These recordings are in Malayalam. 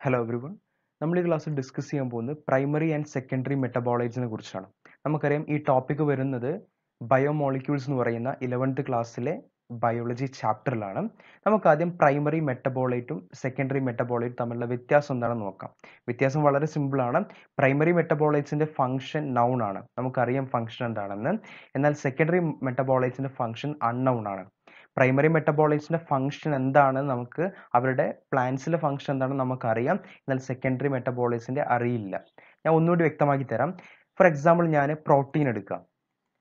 ഹലോ എവ്രിവൺ നമ്മൾ ഈ ക്ലാസ്സിൽ ഡിസ്കസ് ചെയ്യാൻ പോകുന്നത് പ്രൈമറി ആൻഡ് സെക്കൻഡറി മെറ്റബോളൈറ്റ്സിനെ കുറിച്ചാണ്. നമുക്കറിയാം ഈ ടോപ്പിക് വരുന്നത് ബയോമോളിക്യൂൾസ് എന്ന് പറയുന്ന ഇലവൻത്ത് ക്ലാസ്സിലെ ബയോളജി ചാപ്റ്ററിലാണ് നമുക്ക് ആദ്യം പ്രൈമറി മെറ്റബോളൈറ്റും സെക്കൻഡറി മെറ്റബോളൈറ്റും തമ്മിലുള്ള വ്യത്യാസം എന്താണെന്ന് നോക്കാം. വ്യത്യാസം വളരെ സിമ്പിളാണ് പ്രൈമറി മെറ്റബോളൈറ്റ്സിന്റെ ഫംഗ്ഷൻ നൗൺ ആണ്. നമുക്കറിയാം ഫംഗ്ഷൻ എന്താണെന്ന്. എന്നാൽ സെക്കൻഡറി മെറ്റബോളൈറ്റ്സിന്റെ ഫംഗ്ഷൻ അൺനൗൺ ആണ്. പ്രൈമറി മെറ്റബോളൈറ്റ്സിന്റെ ഫംഗ്ഷൻ എന്താണ് നമുക്ക്? അവരുടെ പ്ലാന്റ്സിലെ ഫംഗ്ഷൻ എന്താണെന്ന് നമുക്കറിയാം. എന്നാൽ സെക്കൻഡറി മെറ്റബോളൈറ്റ്സിന്റെ അറിയില്ല. ഞാൻ ഒന്നുകൂടി വ്യക്തമാക്കി തരാം. ഫോർ എക്സാമ്പിൾ ഞാൻ പ്രോട്ടീൻ എടുക്കാം.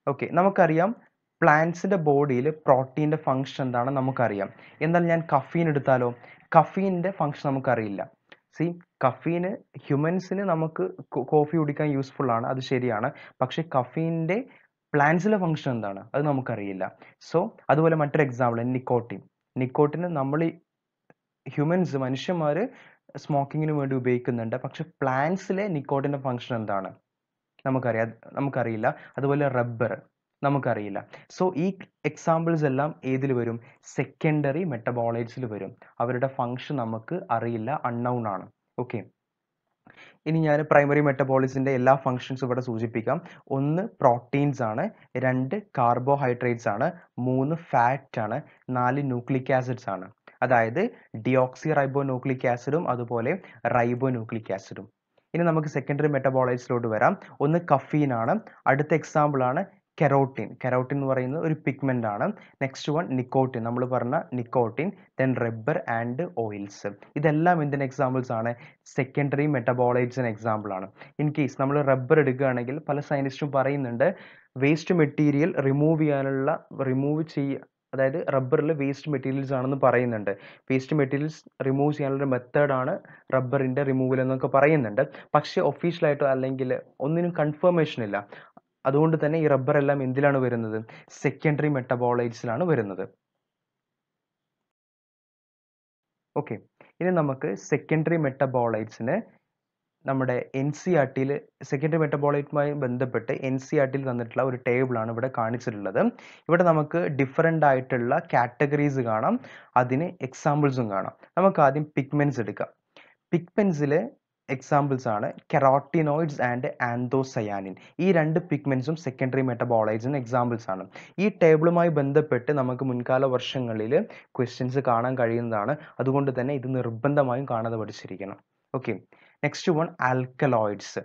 ഓക്കെ നമുക്കറിയാം പ്ലാന്റ്സിന്റെ ബോഡിയിൽ പ്രോട്ടീന്റെ ഫംഗ്ഷൻ എന്താണെന്ന് നമുക്കറിയാം. എന്നാൽ ഞാൻ കഫീൻ എടുത്താലോ? കഫീന്റെ ഫംഗ്ഷൻ നമുക്കറിയില്ല. സി കഫീന് ഹ്യൂമൻസിന് നമുക്ക് കോഫി കുടിക്കാൻ യൂസ്ഫുൾ ആണ്. അത് ശരിയാണ്. പക്ഷേ കഫീന്റെ പ്ലാന്റ്സിലെ ഫംഗ്ഷൻ എന്താണ്? അത് നമുക്കറിയില്ല. സോ അതുപോലെ മറ്റൊരു എക്സാമ്പിൾ നിക്കോട്ടിൻ നിക്കോട്ടിന് നമ്മൾ ഹ്യൂമൻസ് മനുഷ്യന്മാർ സ്മോക്കിങ്ങിന് വേണ്ടി ഉപയോഗിക്കുന്നുണ്ട്. പക്ഷെ പ്ലാന്റ്സിലെ നിക്കോട്ടിന്റെ ഫംഗ്ഷൻ എന്താണ്? നമുക്കറിയാം നമുക്കറിയില്ല. അതുപോലെ റബ്ബർ നമുക്കറിയില്ല. സോ ഈ എക്സാമ്പിൾസ് എല്ലാം ഏതിൽ വരും? സെക്കൻഡറി മെറ്റബോളൈറ്റ്സിൽ വരും. അവരുടെ ഫങ്ഷൻ നമുക്ക് അറിയില്ല അൺനൗൺ ആണ്. ഓക്കെ ഇനി ഞാൻ പ്രൈമറി മെറ്റബോളിസിന്റെ എല്ലാ ഫങ്ഷൻസും ഇവിടെ സൂചിപ്പിക്കാം. ഒന്ന് പ്രോട്ടീൻസ് ആണ് രണ്ട് കാർബോഹൈഡ്രേറ്റ്സ് ആണ് മൂന്ന് ഫാറ്റ് ആണ് നാല് ന്യൂക്ലിക് ആസിഡ്സ് ആണ്. അതായത് ഡിയോക്സി റൈബോ ന്യൂക്ലിക് ആസിഡും അതുപോലെ റൈബോ ന്യൂക്ലിക് ആസിഡും ഇനി നമുക്ക് സെക്കൻഡറി മെറ്റബോളൈറ്റ്സിലോട്ട് വരാം. ഒന്ന് കഫീൻ ആണ് അടുത്ത എക്സാമ്പിൾ ആണ് കെറോട്ടിൻ. കെറോട്ടിൻ എന്ന് പറയുന്നത് ഒരു പിഗ്മെന്റ് ആണ്. നെക്സ്റ്റ് വൺ നിക്കോട്ടിൻ നമ്മൾ പറഞ്ഞ nicotine then rubber and oils ഇതെല്ലാം എന്തിന് എക്സാമ്പിൾസ് ആണ്? സെക്കൻഡറി മെറ്റബോളൈറ്റ്സിന് എക്സാമ്പിൾ ആണ്. ഇൻ കേസ് നമ്മൾ റബ്ബർ എടുക്കുകയാണെങ്കിൽ പല സയന്റിസ്റ്റും പറയുന്നുണ്ട് വേസ്റ്റ് മെറ്റീരിയൽ റിമൂവ് ചെയ്യാനുള്ള റിമൂവ് ചെയ്യുക അതായത് റബ്ബറിൽ വേസ്റ്റ് മെറ്റീരിയൽസ് ആണെന്ന് പറയുന്നുണ്ട്. വേസ്റ്റ് മെറ്റീരിയൽസ് റിമൂവ് ചെയ്യാനുള്ള മെത്തേഡാണ് റബ്ബറിന്റെ റിമൂവൽ എന്നൊക്കെ പറയുന്നുണ്ട്. പക്ഷേ ഒഫീഷ്യലായിട്ടോ അല്ലെങ്കിൽ ഒന്നിനും കൺഫർമേഷൻ ഇല്ല. അതുകൊണ്ട് തന്നെ ഈ റബ്ബർ എല്ലാം എന്തിലാണ് വരുന്നത്? സെക്കൻഡറി മെറ്റബോളൈറ്റ്സിലാണ് വരുന്നത്. ഓക്കെ ഇനി നമുക്ക് സെക്കൻഡറി മെറ്റബോളൈറ്റ്സിന് നമ്മുടെ എൻ സി ആർ സെക്കൻഡറി മെറ്റബോളൈറ്റുമായി ബന്ധപ്പെട്ട് എൻ സി ആർ തന്നിട്ടുള്ള ഒരു ടേബിളാണ് ഇവിടെ കാണിച്ചിട്ടുള്ളത്. ഇവിടെ നമുക്ക് ഡിഫറെന്റ് ആയിട്ടുള്ള കാറ്റഗറീസ് കാണാം. അതിന് എക്സാമ്പിൾസും കാണാം. നമുക്ക് ആദ്യം പിഗ്മെന്റ്സ് എടുക്കാം. പിഗ്മെൻസിലെ എക്സാമ്പിൾസ് ആണ്. കെറോട്ടിനോയിഡ്സ് ആൻഡ് ആൻഡോസയാനിൻ ഈ രണ്ട് പിഗ്മെൻസും സെക്കൻഡറി മെറ്റബോളൈറ്റ്സിന് എക്സാമ്പിൾസ് ആണ്. ഈ ടേബിളുമായി ബന്ധപ്പെട്ട് നമുക്ക് മുൻകാല വർഷങ്ങളിൽ ക്വസ്റ്റ്യൻസ് കാണാൻ കഴിയുന്നതാണ്. അതുകൊണ്ട് തന്നെ ഇത് നിർബന്ധമായും കാണാതെ പഠിച്ചിരിക്കണം. ഓക്കെ നെക്സ്റ്റ് വൺ ആൽക്കലോയിഡ്സ്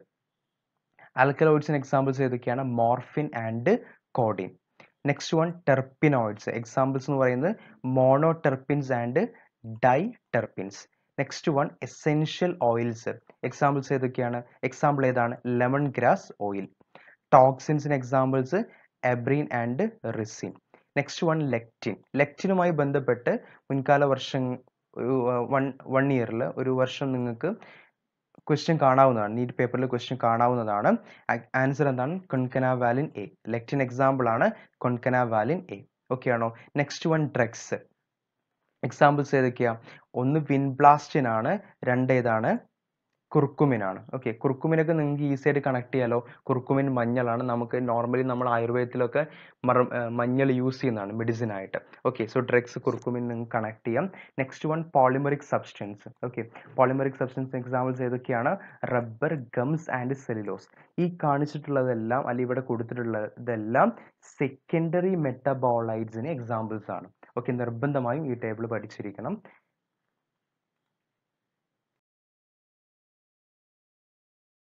ആൽക്കലോയിഡ്സിന് എക്സാമ്പിൾസ് ഏതൊക്കെയാണ്? Morphine and codeine next one terpenoids examples എന്ന് പറയുന്നത് mono monoterpenes and diterpenes next one essential oils examples ഏതൊക്കെയാണ്? എക്സാമ്പിൾ ഏതാണ്? Lemon grass oil ടോക്സിൻസിന് examples abrin and ricin next one lectin ലെക്റ്റിനുമായി ബന്ധപ്പെട്ട് മുൻകാല വർഷം ഒരു വൺ വൺ ഇയറിൽ ഒരു വർഷം നിങ്ങൾക്ക് ക്വസ്റ്റ്യൻ കാണാവുന്നതാണ്. നീറ്റ് പേപ്പറിൽ ക്വസ്റ്റ്യൻ കാണാവുന്നതാണ്. ആൻസർ എന്താണ്? Concanavalin A lectin example ആണ്. കൊൺകന വാലിൻ എ ഓക്കെ ആണോ? നെക്സ്റ്റ് വൺ ഡ്രഗ്സ് എക്സാമ്പിൾസ് ഏതൊക്കെയാ? ഒന്ന് വിൻബ്ലാസ്റ്റിൻ ആണ് രണ്ട് ഏതാണ്? കുർക്കുമിൻ ആണ് ഓക്കെ കുർക്കുമിനൊക്കെ നിങ്ങൾക്ക് ഈസി ആയിട്ട് കണക്ട് ചെയ്യാലോ? കുർക്കുമിൻ മഞ്ഞളാണ്. നമുക്ക് നോർമലി നമ്മൾ ആയുർവേദത്തിലൊക്കെ മറ മഞ്ഞൾ യൂസ് ചെയ്യുന്നതാണ് മെഡിസിൻ ആയിട്ട്. ഓക്കെ സോ ഡ്രഗ്സ് കുർക്കുമിൻ നിങ്ങൾക്ക് കണക്ട് ചെയ്യാം. Next one polymeric substance okay polymeric substance examples ഏതൊക്കെയാണ്? റബ്ബർ ഗംസ് ആൻഡ് സെലിലോസ് ഈ കാണിച്ചിട്ടുള്ളതെല്ലാം അല്ലെങ്കിൽ ഇവിടെ കൊടുത്തിട്ടുള്ളതെല്ലാം സെക്കൻഡറി മെറ്റബോളൈറ്റ്സിന് എക്സാമ്പിൾസ് ആണ്. ഓക്കെ നിർബന്ധമായും ഈ ടേബിൾ പഠിച്ചിരിക്കണം.